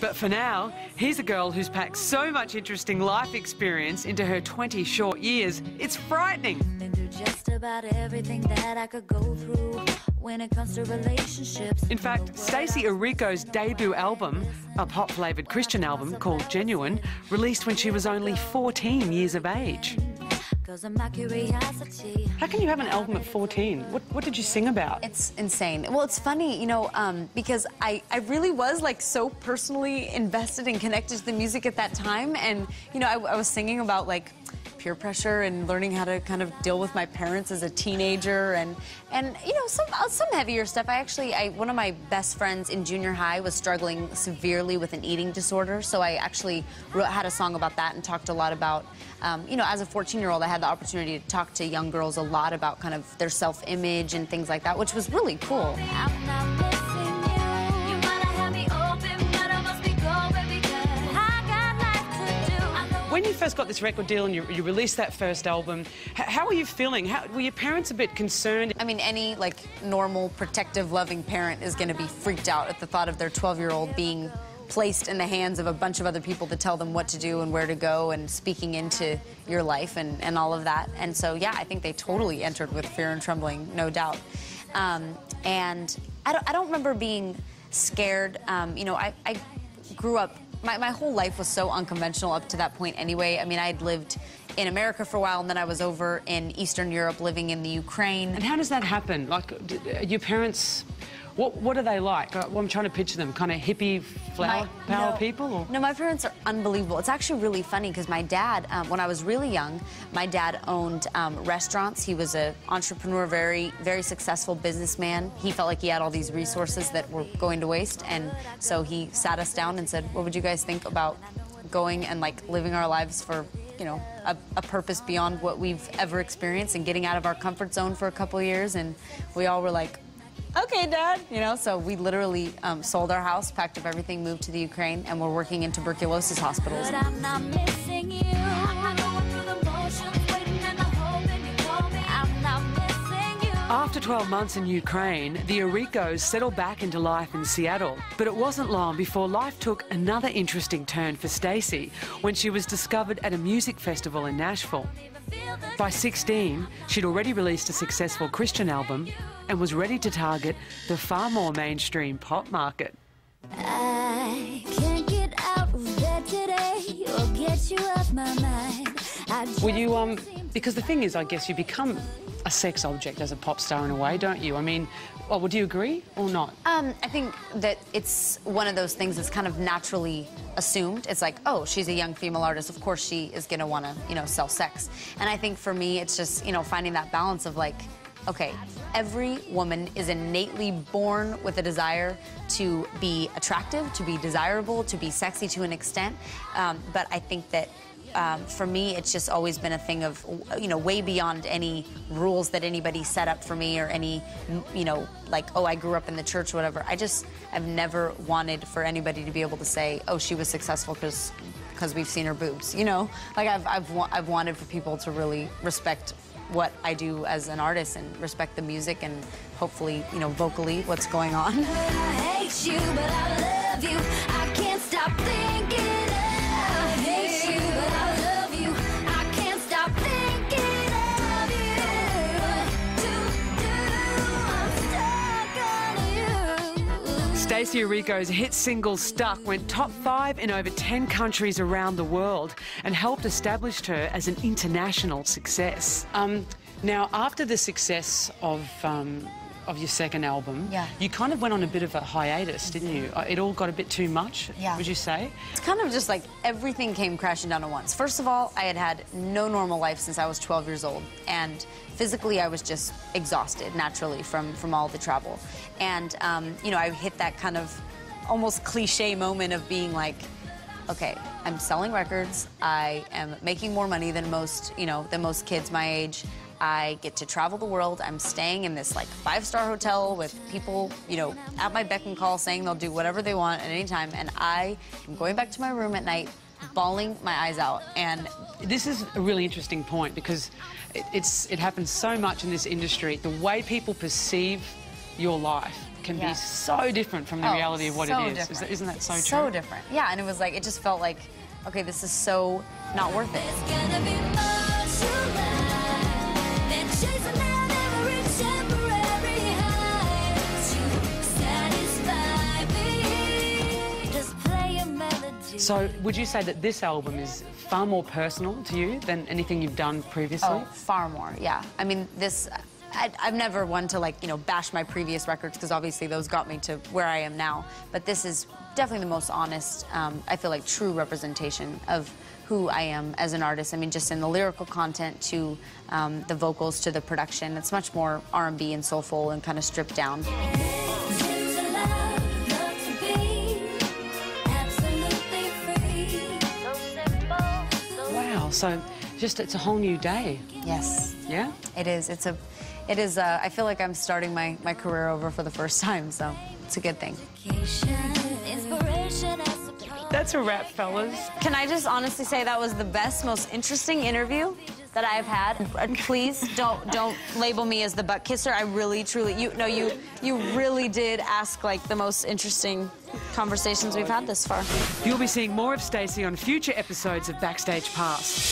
But for now, here's a girl who's packed so much interesting life experience into her 20 short years, it's frightening. Been through just about everything that I could go through when it comes to relationships. In fact, Stacie Orrico's debut album, a pop flavoured Christian album called Genuine, released when she was only 14 years of age. How can you have an album at 14? What, what did you sing about? It's insane. Well, it's funny, you know, um, because I, I really was like so personally invested and connected to the music at that time. And, you know, I, I was singing about like peer pressure and learning how to kind of deal with my parents as a teenager and and you know some uh, some heavier stuff. I actually i one of my best friends in junior high was struggling severely with an eating disorder so i actually wrote, had a song about that and talked a lot about um, you know as a 14 year old i had the opportunity to talk to young girls a lot about kind of their self-image and things like that which was really cool first got this record deal and you, you released that first album, how were you feeling? How, were your parents a bit concerned? I mean, any like normal, protective, loving parent is going to be freaked out at the thought of their 12-year-old being placed in the hands of a bunch of other people to tell them what to do and where to go and speaking into your life and, and all of that. And so, yeah, I think they totally entered with fear and trembling, no doubt. Um, and I don't, I don't remember being scared. Um, you know, I, I grew up, my, my whole life was so unconventional up to that point anyway. I mean, I'd lived in America for a while and then I was over in Eastern Europe living in the Ukraine. And how does that happen? Like, your parents, what, what are they like? Uh, well, I'm trying to picture them, kind of hippie flower My- power no. people? Or? No, my parents are unbelievable. It's actually really funny because my dad, um, when I was really young, my dad owned um, restaurants. He was an entrepreneur, very, very successful businessman. He felt like he had all these resources that were going to waste, and so he sat us down and said, "What would you guys think about going and like living our lives for?" You know, a, a purpose beyond what we've ever experienced and getting out of our comfort zone for a couple years. And we all were like, okay, Dad. You know, so we literally um, sold our house, packed up everything, moved to the Ukraine, and we're working in tuberculosis hospitals. After 12 months in Ukraine, the Orricos settled back into life in Seattle. But it wasn't long before life took another interesting turn for Stacie when she was discovered at a music festival in Nashville. By 16, she'd already released a successful Christian album and was ready to target the far more mainstream pop market. I can't get out of bed today or get you off my mind. I Were you, um, because the thing is, I guess you become a sex object as a pop star in a way, don't you? I mean, well, would you agree or not? Um, I think that it's one of those things that's kind of naturally assumed. It's like, oh, she's a young female artist. Of course, she is going to want to, you know, sell sex. And I think for me, it's just, you know, finding that balance of like, okay, every woman is innately born with a desire to be attractive, to be desirable, to be sexy to an extent. Um, but I think that um, for me, it's just always been a thing of, you know, way beyond any rules that anybody set up for me or any, you know, like, oh, I grew up in the church whatever. I just, I've never wanted for anybody to be able to say, oh, she was successful because because we've seen her boobs, you know? Like, I've, I've, wa- I've wanted for people to really respect what I do as an artist and respect the music and hopefully, you know, vocally what's going on. Stacie Orrico's hit single Stuck went top five in over 10 countries around the world and helped establish her as an international success. Um, now, after the success of, um, of your second album, Yeah. you kind of went on a bit of a hiatus, didn't you? Uh, It all got a bit too much, Yeah. would you say? It's kind of just like everything came crashing down at once. First of all, I had had no normal life since I was 12 years old, and physically I was just exhausted naturally from from all the travel. And um, you know, I hit that kind of almost cliche moment of being like, okay, I'm selling records. I am making more money than most, you know, than most kids my age. I get to travel the world. I'm staying in this like five-star hotel with people, you know, at my beck and call saying they'll do whatever they want at any time. And I am going back to my room at night, bawling my eyes out. And This is a really interesting point because it, it's it happens so much in this industry. The way people perceive your life can Yeah. be so different from the Oh, reality of what so it is. Is- Isn't that so true? So different. Yeah, and it was like it just felt like, okay, this is so not worth it. So, would you say that this album is far more personal to you than anything you've done previously? Oh, far more. Yeah. I mean, this. I, I've never one to like you know bash my previous records because obviously those got me to where I am now. But this is definitely the most honest. Um, I feel like true representation of who I am as an artist. I mean, just in the lyrical content to um, the vocals to the production. It's much more R&B and soulful and kind of stripped down. So just it's a whole new day. Yes. Yeah. It is. It's a. It is. Uh, I feel like I'm starting my, my career over for the first time, so it's a good thing. inspiration, I suppose. That's a wrap, fellas. Can I just honestly say that was the best, most interesting interview that I've had? And please don't don't label me as the butt kisser. I really, truly, you no, you you really did ask like the most interesting conversations we've had this far. You'll be seeing more of Stacie on future episodes of Backstage Pass.